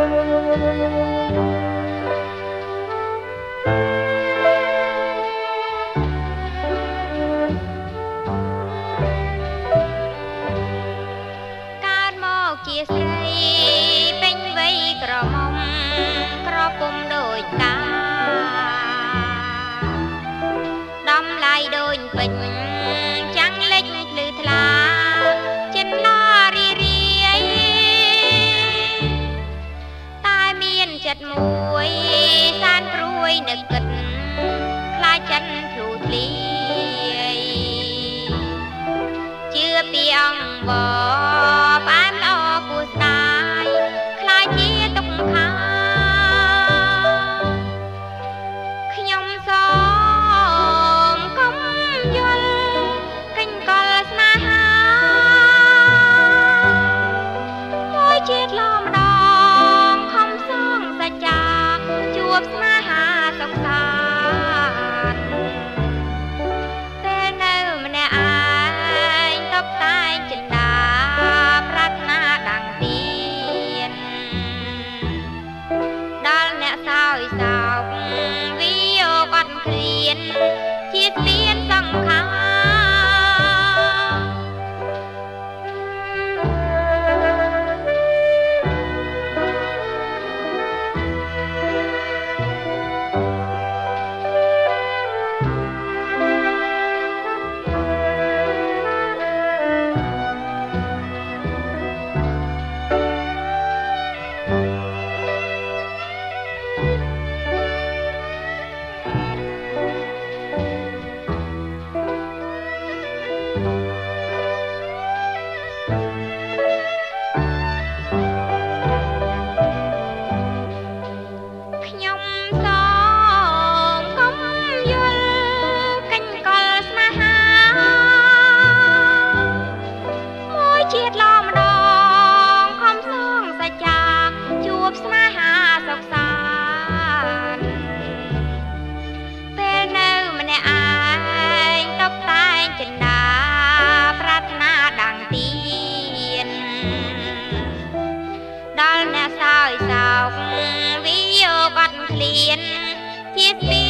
កើតមកជាស្រីពេញវ័យក្រមុំក្រពុំដូ ចិត្តមួយសានព្រួយនឹកគិតខ្លាចចិនភ្លូធ្លាយជឿពីអង្គបផ្អែមល្អគួរស្ដាយខ្លាចជាទុកខាខ្ញុំសូមកុំយល់កិញ្កលស្នេហាមួយជាតិឡម្ដ ជួប ល់អ្នកសោយសោកវាយកអត់ឃ្លានជាស្ពា